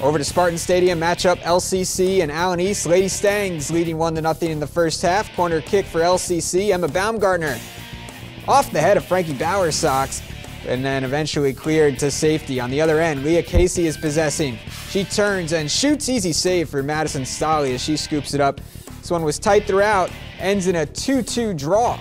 Over to Spartan Stadium, matchup LCC and Allen East. Lady Stangs leading 1 0 in the first half. Corner kick for LCC. Emma Baumgartner off the head of Frankie Bowersox and then eventually cleared to safety. On the other end, Leah Casey is possessing. She turns and shoots. Easy save for Madison Stolly as she scoops it up. This one was tight throughout, ends in a 2 2 draw.